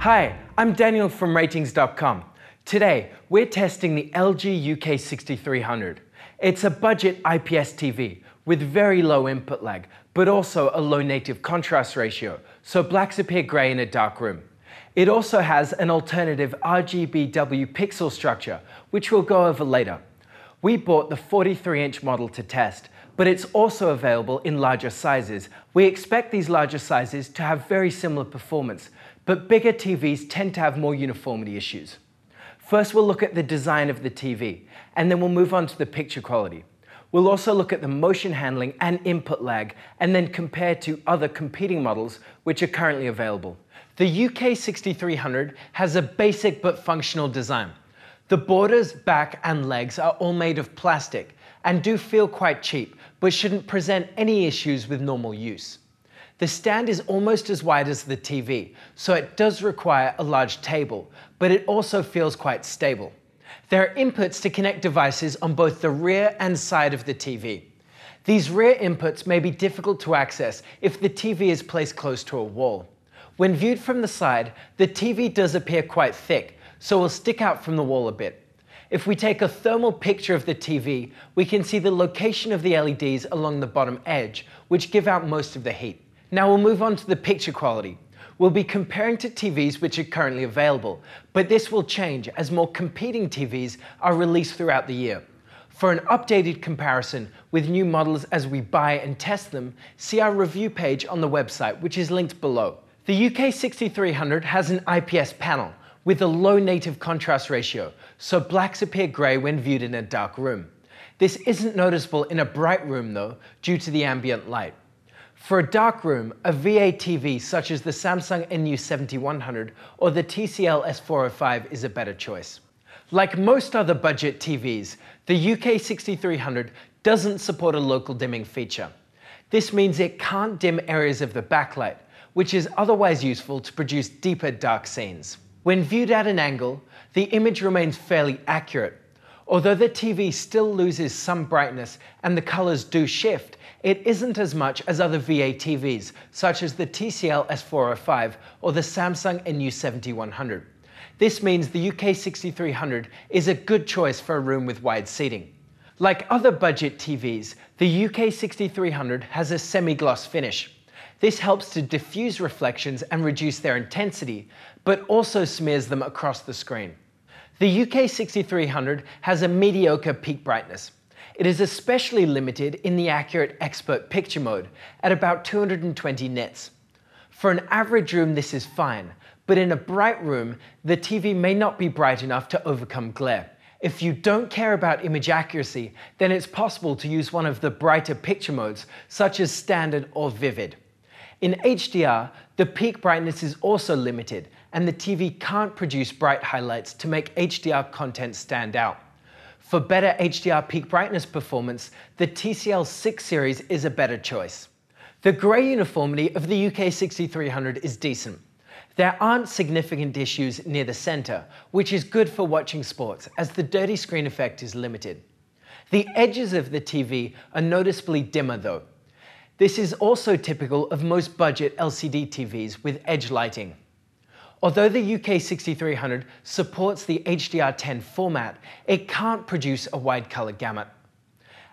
Hi, I'm Daniel from RTINGS.com. Today, we're testing the LG UK 6300. It's a budget IPS TV with very low input lag, but also a low native contrast ratio, so blacks appear grey in a dark room. It also has an alternative RGBW pixel structure, which we'll go over later. We bought the 43-inch model to test, but it's also available in larger sizes. We expect these larger sizes to have very similar performance, but bigger TVs tend to have more uniformity issues. First, we'll look at the design of the TV, and then we'll move on to the picture quality. We'll also look at the motion handling and input lag, and then compare to other competing models which are currently available. The UK 6300 has a basic but functional design. The borders, back, and legs are all made of plastic and do feel quite cheap, but shouldn't present any issues with normal use. The stand is almost as wide as the TV, so it does require a large table, but it also feels quite stable. There are inputs to connect devices on both the rear and side of the TV. These rear inputs may be difficult to access if the TV is placed close to a wall. When viewed from the side, the TV does appear quite thick, so will stick out from the wall a bit. If we take a thermal picture of the TV, we can see the location of the LEDs along the bottom edge, which give out most of the heat. Now we'll move on to the picture quality. We'll be comparing to TVs which are currently available, but this will change as more competing TVs are released throughout the year. For an updated comparison with new models as we buy and test them, see our review page on the website, which is linked below. The UK 6300 has an IPS panel with a low native contrast ratio, so blacks appear grey when viewed in a dark room. This isn't noticeable in a bright room though, due to the ambient light. For a dark room, a VA TV such as the Samsung NU7100 or the TCL S405 is a better choice. Like most other budget TVs, the UK 6300 doesn't support a local dimming feature. This means it can't dim areas of the backlight, which is otherwise useful to produce deeper dark scenes. When viewed at an angle, the image remains fairly accurate, Although the TV still loses some brightness and the colors do shift, it isn't as much as other VA TVs, such as the TCL S405 or the Samsung NU7100. This means the UK 6300 is a good choice for a room with wide seating. Like other budget TVs, the UK 6300 has a semi-gloss finish. This helps to diffuse reflections and reduce their intensity, but also smears them across the screen. The UK 6300 has a mediocre peak brightness. It is especially limited in the accurate expert picture mode at about 220 nits. For an average room this is fine, but in a bright room the TV may not be bright enough to overcome glare. If you don't care about image accuracy, then it's possible to use one of the brighter picture modes such as standard or vivid. In HDR, the peak brightness is also limited and the TV can't produce bright highlights to make HDR content stand out. For better HDR peak brightness performance, the TCL 6 series is a better choice. The grey uniformity of the UK 6300 is decent. There aren't significant issues near the centre, which is good for watching sports as the dirty screen effect is limited. The edges of the TV are noticeably dimmer though. This is also typical of most budget LCD TVs with edge lighting. Although the UK 6300 supports the HDR10 format, it can't produce a wide color gamut.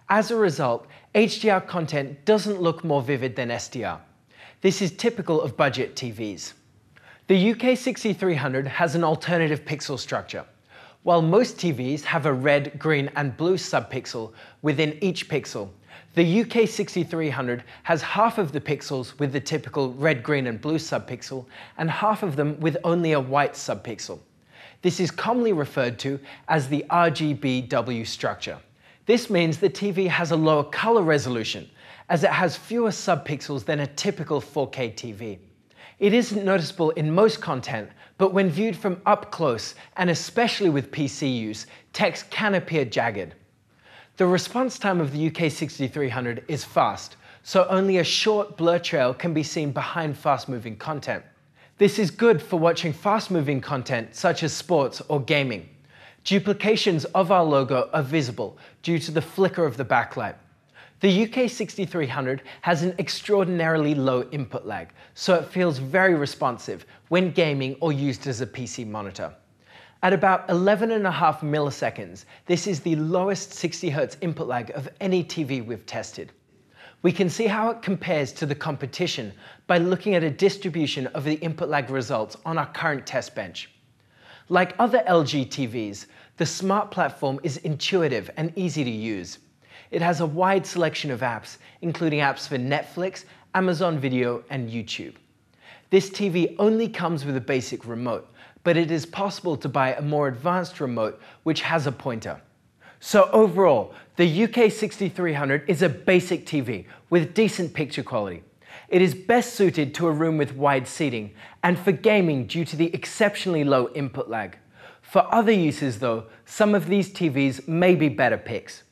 As a result, HDR content doesn't look more vivid than SDR. This is typical of budget TVs. The UK 6300 has an alternative pixel structure. While most TVs have a red, green and blue subpixel within each pixel, the UK 6300 has half of the pixels with the typical red, green and blue subpixel and half of them with only a white subpixel. This is commonly referred to as the RGBW structure. This means the TV has a lower color resolution as it has fewer subpixels than a typical 4K TV. It isn't noticeable in most content, but when viewed from up close, and especially with PC use, text can appear jagged. The response time of the UK 6300 is fast, so only a short blur trail can be seen behind fast-moving content. This is good for watching fast-moving content such as sports or gaming. Duplications of our logo are visible due to the flicker of the backlight. The UK 6300 has an extraordinarily low input lag, so it feels very responsive when gaming or used as a PC monitor. At about 11.5 milliseconds, this is the lowest 60 Hz input lag of any TV we've tested. We can see how it compares to the competition by looking at a distribution of the input lag results on our current test bench. Like other LG TVs, the smart platform is intuitive and easy to use. It has a wide selection of apps, including apps for Netflix, Amazon Video, and YouTube. This TV only comes with a basic remote, but it is possible to buy a more advanced remote which has a pointer. So overall, the UK 6300 is a basic TV with decent picture quality. It is best suited to a room with wide seating and for gaming due to the exceptionally low input lag. For other uses though, some of these TVs may be better picks.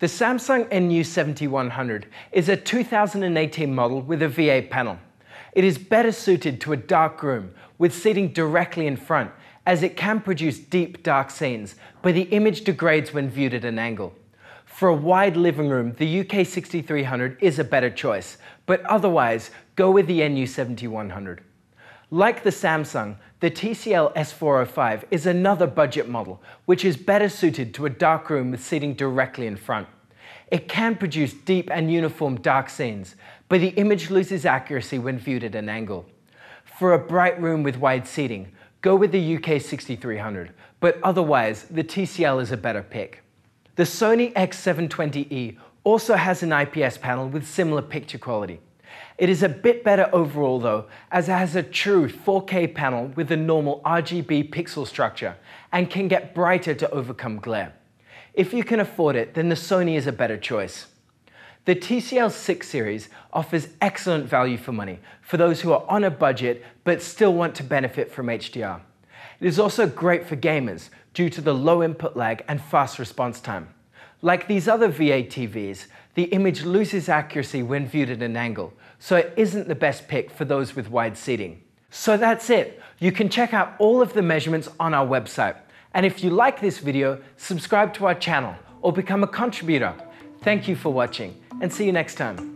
The Samsung NU7100 is a 2018 model with a VA panel. It is better suited to a dark room with seating directly in front as it can produce deep dark scenes, but the image degrades when viewed at an angle. For a wide living room, the UK 6300 is a better choice, but otherwise, go with the NU7100. Like the Samsung, the TCL S405 is another budget model, which is better suited to a dark room with seating directly in front. It can produce deep and uniform dark scenes, but the image loses accuracy when viewed at an angle. For a bright room with wide seating, go with the UK 6300, but otherwise, the TCL is a better pick. The Sony X720E also has an IPS panel with similar picture quality. It is a bit better overall though, as it has a true 4K panel with a normal RGB pixel structure and can get brighter to overcome glare. If you can afford it, then the Sony is a better choice. The TCL 6 series offers excellent value for money for those who are on a budget but still want to benefit from HDR. It is also great for gamers due to the low input lag and fast response time. Like these other VA TVs, the image loses accuracy when viewed at an angle, so it isn't the best pick for those with wide seating. So that's it. You can check out all of the measurements on our website. And if you like this video, subscribe to our channel or become a contributor. Thank you for watching and see you next time.